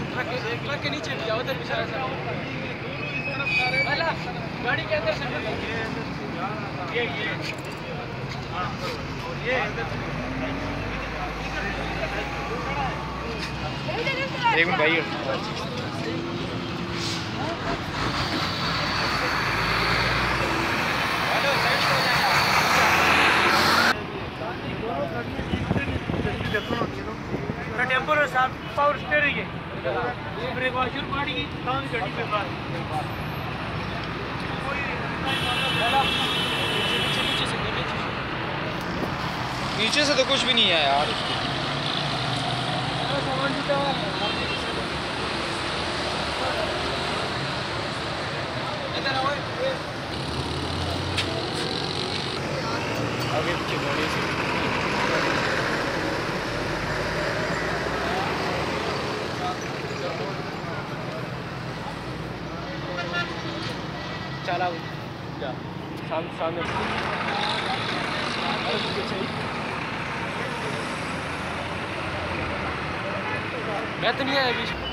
Truck के नीचे भी उधर भी सारा गाड़ी के अंदर से ये ये ये एक मिनट भाई। टेंपो साथ पावर स्टीयरिंग है। नीचे से तो कुछ भी नहीं है यार आगे पीछे చాలా సామ్యం मैं तो नहीं आया बीच में